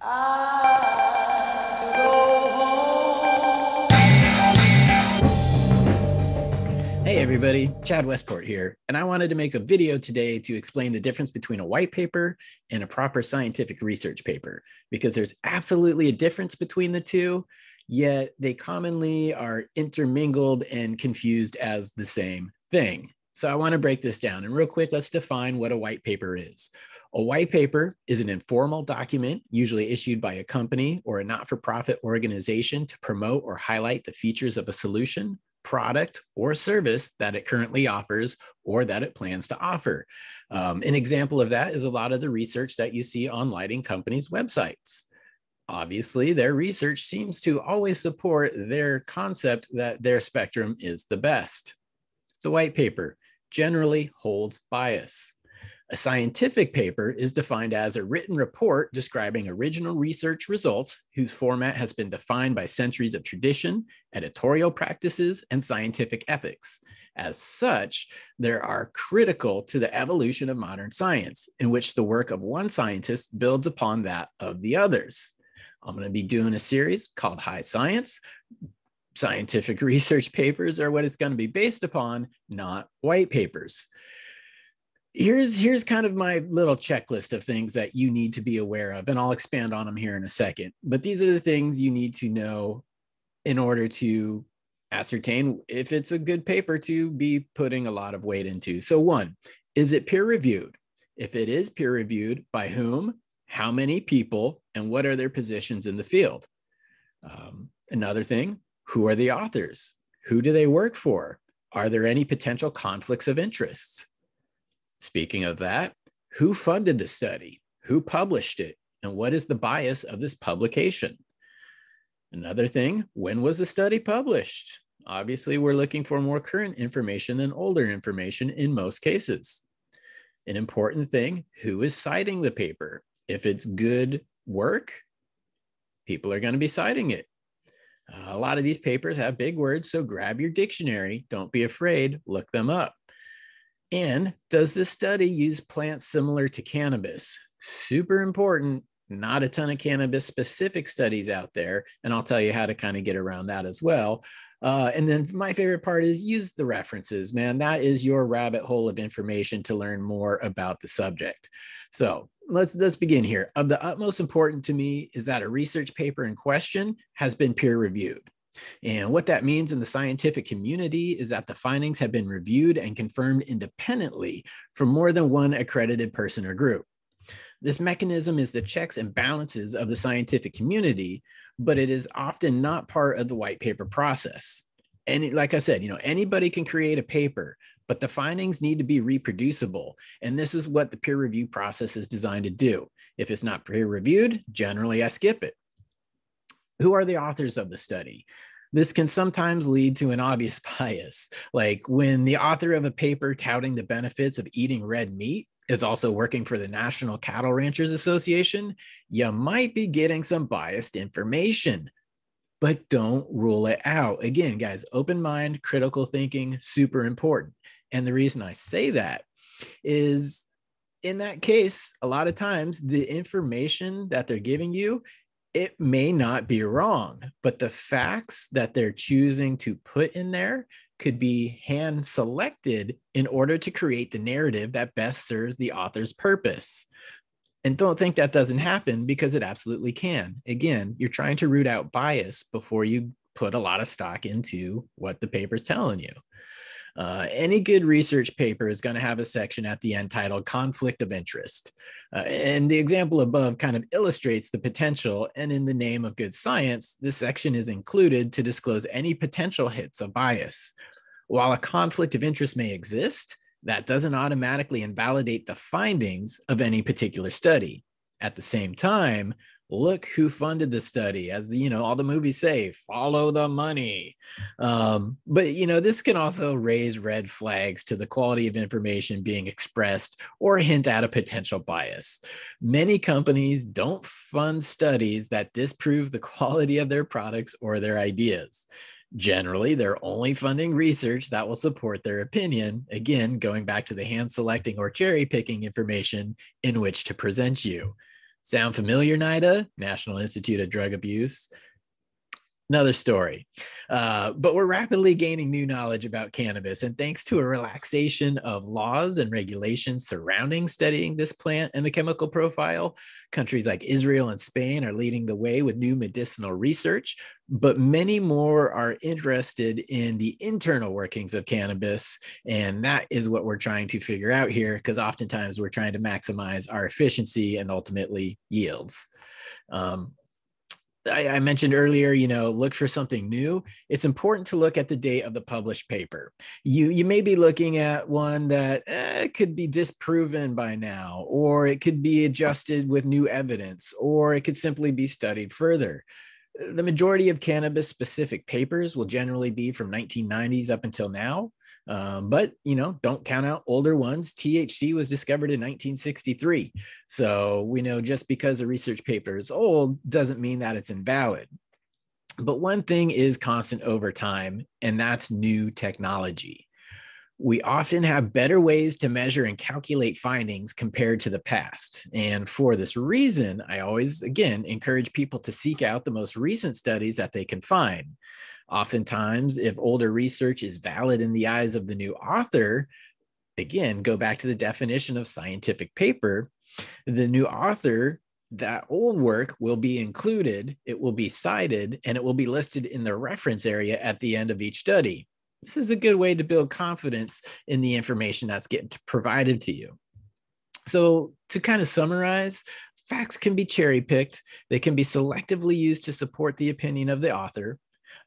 Hey everybody, Chad Westport here, and I wanted to make a video today to explain the difference between a white paper and a proper scientific research paper, because there's absolutely a difference between the two, yet they commonly are intermingled and confused as the same thing. So I want to break this down, and real quick, let's define what a white paper is. A white paper is an informal document, usually issued by a company or a not for profit organization to promote or highlight the features of a solution, product or service that it currently offers or that it plans to offer. Um, an example of that is a lot of the research that you see on lighting companies' websites. Obviously, their research seems to always support their concept that their spectrum is the best. So, white paper generally holds bias. A scientific paper is defined as a written report describing original research results whose format has been defined by centuries of tradition, editorial practices, and scientific ethics. As such, there are critical to the evolution of modern science, in which the work of one scientist builds upon that of the others. I'm going to be doing a series called High Science. Scientific research papers are what it's going to be based upon, not white papers here's here's kind of my little checklist of things that you need to be aware of and i'll expand on them here in a second but these are the things you need to know in order to ascertain if it's a good paper to be putting a lot of weight into. So one is it peer reviewed? If it is peer reviewed by whom how many people and what are their positions in the field? Um, another thing who are the authors? Who do they work for? Are there any potential conflicts of interests Speaking of that, who funded the study? Who published it? And what is the bias of this publication? Another thing, when was the study published? Obviously, we're looking for more current information than older information in most cases. An important thing, who is citing the paper? If it's good work, people are going to be citing it. A lot of these papers have big words, so grab your dictionary. Don't be afraid, look them up. And does this study use plants similar to cannabis? Super important. Not a ton of cannabis specific studies out there. And I'll tell you how to kind of get around that as well. Uh, and then my favorite part is use the references, man. That is your rabbit hole of information to learn more about the subject. So let's let's begin here. Of the utmost important to me is that a research paper in question has been peer reviewed. And what that means in the scientific community is that the findings have been reviewed and confirmed independently from more than one accredited person or group. This mechanism is the checks and balances of the scientific community, but it is often not part of the white paper process. And like I said, you know, anybody can create a paper, but the findings need to be reproducible. And this is what the peer review process is designed to do. If it's not peer reviewed, generally I skip it. Who are the authors of the study? This can sometimes lead to an obvious bias, like when the author of a paper touting the benefits of eating red meat is also working for the National Cattle Ranchers Association, you might be getting some biased information. But don't rule it out. Again, guys, open mind, critical thinking, super important. And the reason I say that is in that case, a lot of times the information that they're giving you it may not be wrong, but the facts that they're choosing to put in there could be hand selected in order to create the narrative that best serves the author's purpose. And don't think that doesn't happen because it absolutely can. Again, you're trying to root out bias before you put a lot of stock into what the paper's telling you. Uh, any good research paper is going to have a section at the end titled conflict of interest. Uh, and the example above kind of illustrates the potential. And in the name of good science, this section is included to disclose any potential hits of bias. While a conflict of interest may exist, that doesn't automatically invalidate the findings of any particular study. At the same time, look who funded the study as you know all the movies say follow the money. Um, but you know this can also raise red flags to the quality of information being expressed or hint at a potential bias. Many companies don't fund studies that disprove the quality of their products or their ideas. Generally they're only funding research that will support their opinion. Again going back to the hand selecting or cherry picking information in which to present you Sound familiar, NIDA? National Institute of Drug Abuse another story. Uh, but we're rapidly gaining new knowledge about cannabis. And thanks to a relaxation of laws and regulations surrounding studying this plant and the chemical profile, countries like Israel and Spain are leading the way with new medicinal research. But many more are interested in the internal workings of cannabis. And that is what we're trying to figure out here, because oftentimes we're trying to maximize our efficiency and ultimately yields. Um, I, I, mentioned earlier, you know, look for something new. It's important to look at the date of the published paper. You you may be looking at one that eh, could be disproven by now, or it could be adjusted with new evidence, or it could simply be studied further. The majority of cannabis specific papers will generally be from 1990s up until now. Um, but you know, don't count out older ones. THC was discovered in 1963, so we know just because a research paper is old doesn't mean that it's invalid. But one thing is constant over time, and that's new technology. We often have better ways to measure and calculate findings compared to the past. And for this reason, I always, again, encourage people to seek out the most recent studies that they can find. Oftentimes, if older research is valid in the eyes of the new author, again, go back to the definition of scientific paper, the new author that old work will be included, it will be cited, and it will be listed in the reference area at the end of each study. This is a good way to build confidence in the information that's getting provided to you. So, to kind of summarize, facts can be cherry picked, they can be selectively used to support the opinion of the author.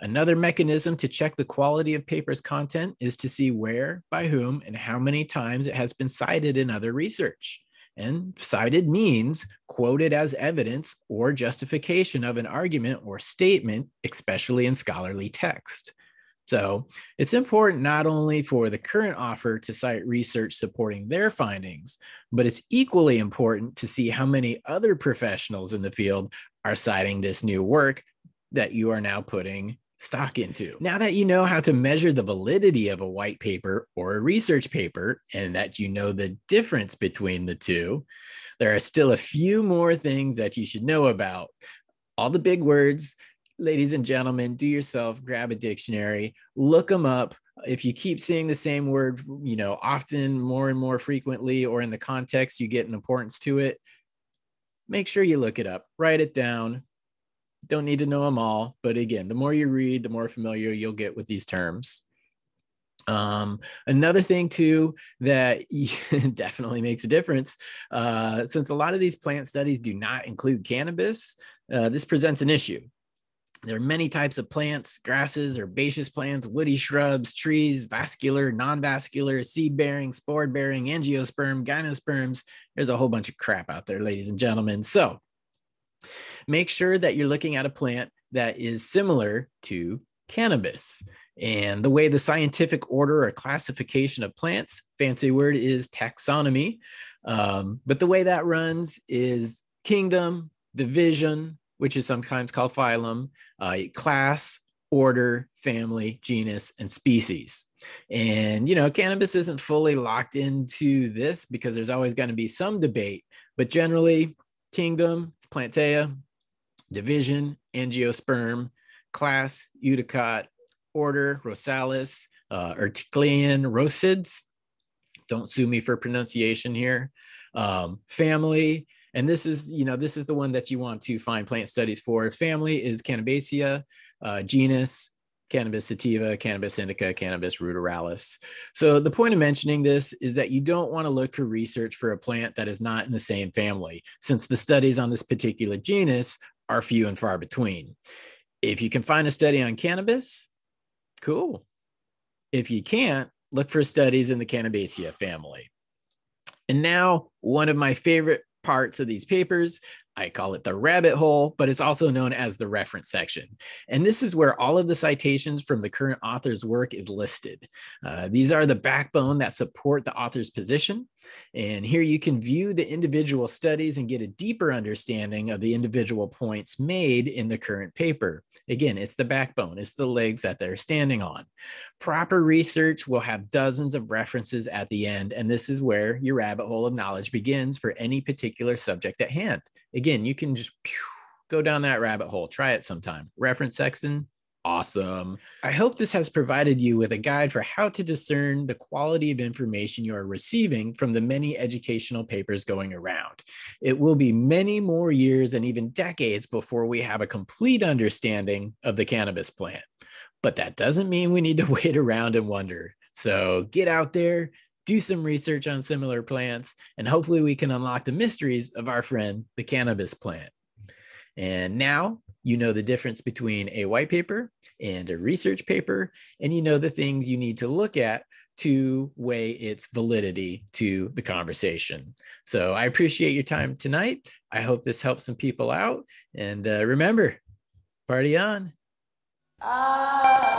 Another mechanism to check the quality of paper's content is to see where, by whom, and how many times it has been cited in other research. And cited means quoted as evidence or justification of an argument or statement, especially in scholarly text. So it's important not only for the current offer to cite research supporting their findings, but it's equally important to see how many other professionals in the field are citing this new work that you are now putting stock into. Now that you know how to measure the validity of a white paper or a research paper, and that you know the difference between the two, there are still a few more things that you should know about. All the big words, ladies and gentlemen, do yourself, grab a dictionary, look them up. If you keep seeing the same word, you know, often more and more frequently, or in the context you get an importance to it, make sure you look it up, write it down, don't need to know them all, but again, the more you read, the more familiar you'll get with these terms. Um, another thing too that definitely makes a difference, uh, since a lot of these plant studies do not include cannabis, uh, this presents an issue. There are many types of plants, grasses, herbaceous plants, woody shrubs, trees, vascular, non-vascular, seed-bearing, spore-bearing, angiosperm, gymnosperms. There's a whole bunch of crap out there, ladies and gentlemen. So make sure that you're looking at a plant that is similar to cannabis. And the way the scientific order or classification of plants, fancy word is taxonomy. Um, but the way that runs is kingdom, division, which is sometimes called phylum, uh, class, order, family, genus, and species. And, you know, cannabis isn't fully locked into this because there's always going to be some debate, but generally, kingdom, it's Plantae, division, angiosperm, class, Eudicot, order, Rosales, uh, Urticalean, Rosids. Don't sue me for pronunciation here. Um, family, and this is, you know, this is the one that you want to find plant studies for. Family is Cannabaceae, uh, genus, cannabis sativa, cannabis indica, cannabis ruderalis. So the point of mentioning this is that you don't want to look for research for a plant that is not in the same family, since the studies on this particular genus are few and far between. If you can find a study on cannabis, cool. If you can't, look for studies in the Cannabaceae family. And now, one of my favorite parts of these papers I call it the rabbit hole, but it's also known as the reference section. And this is where all of the citations from the current author's work is listed. Uh, these are the backbone that support the author's position. And here you can view the individual studies and get a deeper understanding of the individual points made in the current paper. Again, it's the backbone, it's the legs that they're standing on. Proper research will have dozens of references at the end, and this is where your rabbit hole of knowledge begins for any particular subject at hand. Again, you can just pew, go down that rabbit hole. Try it sometime. Reference section, awesome. I hope this has provided you with a guide for how to discern the quality of information you are receiving from the many educational papers going around. It will be many more years and even decades before we have a complete understanding of the cannabis plant. But that doesn't mean we need to wait around and wonder. So get out there, do some research on similar plants, and hopefully we can unlock the mysteries of our friend, the cannabis plant. And now you know the difference between a white paper and a research paper, and you know the things you need to look at to weigh its validity to the conversation. So I appreciate your time tonight. I hope this helps some people out. And uh, remember, party on. Ah,